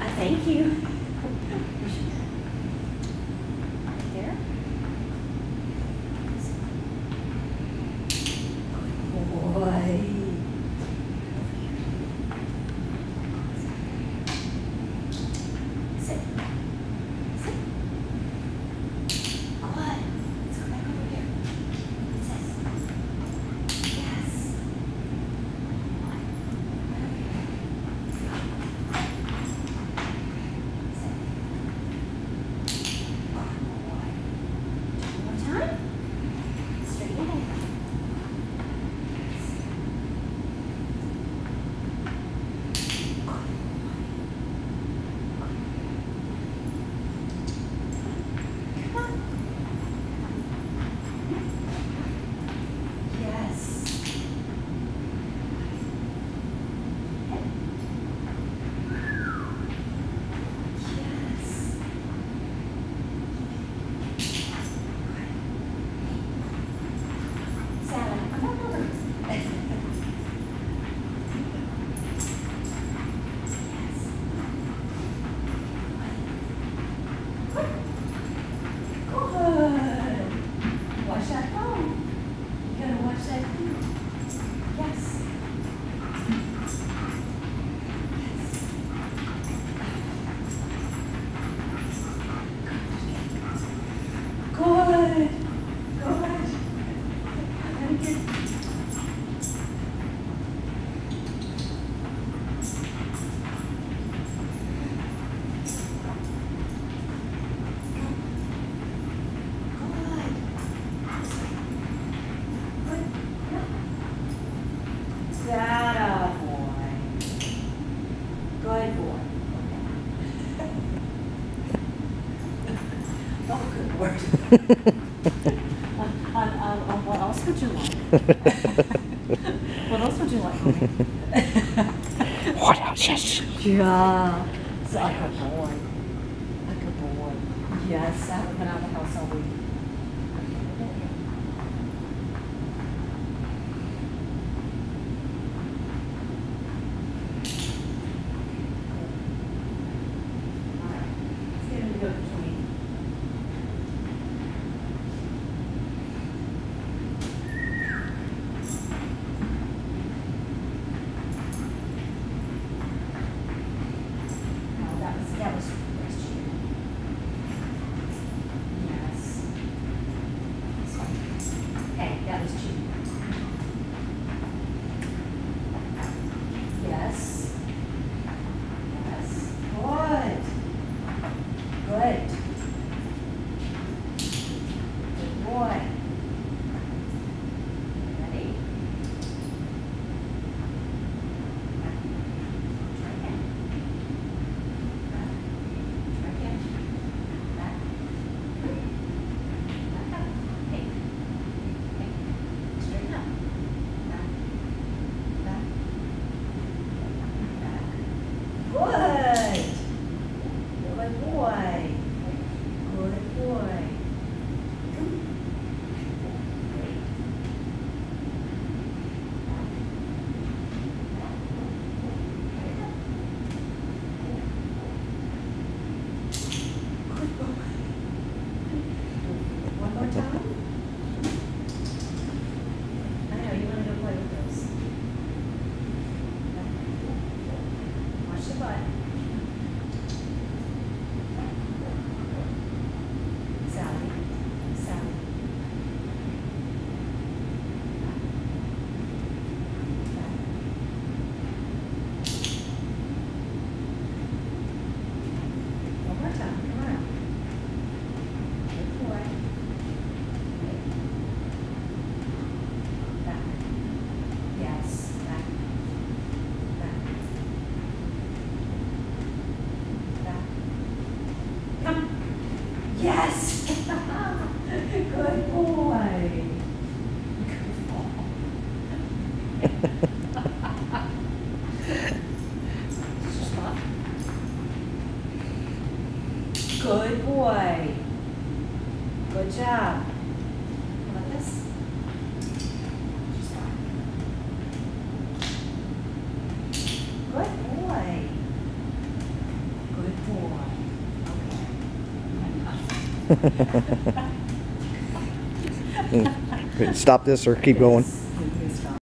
I thank you. Oh, good word. on, on, on, what else would you like? what else would you like for me? what else? Yes. Yeah. So I got boy. I got boy. Yes, I haven't been out of the house all week. Yes! Good boy. Good boy. Good job. Stop this or keep going.